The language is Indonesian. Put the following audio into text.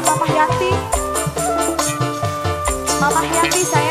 Mamah Yati. Mamah Yati saya